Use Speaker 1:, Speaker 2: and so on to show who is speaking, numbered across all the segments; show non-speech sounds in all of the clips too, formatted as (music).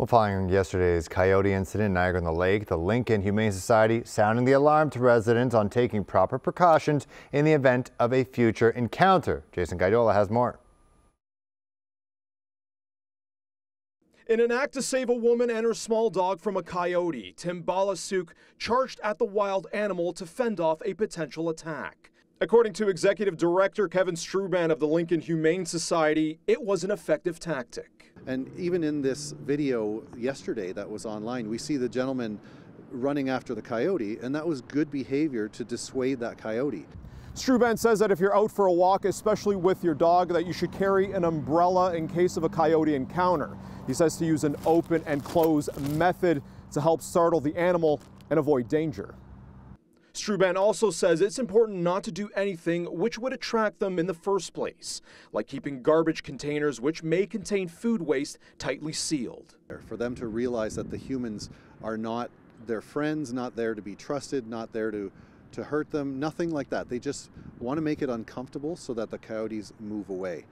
Speaker 1: Well, following yesterday's coyote incident in Niagara on the Lake, the Lincoln Humane Society sounding the alarm to residents on taking proper precautions in the event of a future encounter. Jason Gaidola has more.
Speaker 2: In an act to save a woman and her small dog from a coyote, Tim Balasiuk charged at the wild animal to fend off a potential attack. According to Executive Director Kevin Strooband of the Lincoln Humane Society, it was an effective tactic.
Speaker 3: And even in this video yesterday that was online, we see the gentleman running after the coyote, and that was good behavior to dissuade that coyote.
Speaker 2: Strooband says that if you're out for a walk, especially with your dog, that you should carry an umbrella in case of a coyote encounter. He says to use an open and close method to help startle the animal and avoid danger. Strooband also says it's important not to do anything which would attract them in the first place, like keeping garbage containers which may contain food waste tightly sealed.
Speaker 3: For them to realize that the humans are not their friends, not there to be trusted, not there to, to hurt them, nothing like that. They just want to make it uncomfortable so that the coyotes move away.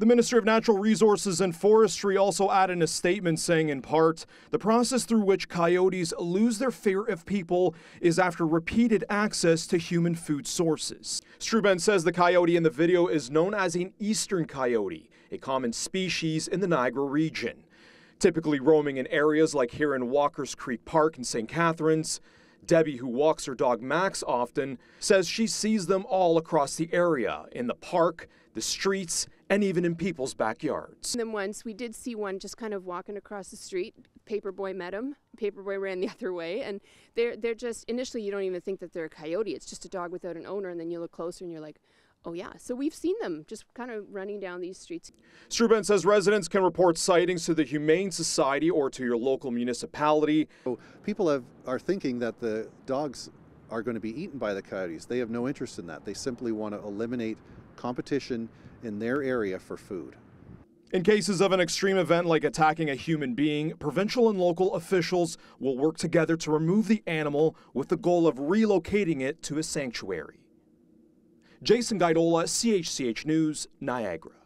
Speaker 2: The Minister of Natural Resources and Forestry also added a statement saying, in part, the process through which coyotes lose their fear of people is after repeated access to human food sources. Strooband says the coyote in the video is known as an eastern coyote, a common species in the Niagara region. Typically roaming in areas like here in Walker's Creek Park in St. Catharines, Debbie, who walks her dog Max often, says she sees them all across the area in the park, the streets, and even in people's backyards.
Speaker 4: And then once we did see one just kind of walking across the street. Paperboy met him. Paperboy ran the (laughs) other way, and they're they're just initially you don't even think that they're a coyote. It's just a dog without an owner, and then you look closer and you're like, Oh, yeah. So we've seen them just kind of running down these streets.
Speaker 2: Strooband says residents can report sightings to the Humane Society or to your local municipality.
Speaker 3: So people have, are thinking that the dogs are going to be eaten by the coyotes. They have no interest in that. They simply want to eliminate competition in their area for food.
Speaker 2: In cases of an extreme event like attacking a human being, provincial and local officials will work together to remove the animal with the goal of relocating it to a sanctuary. Jason Gaidola, CHCH News, Niagara.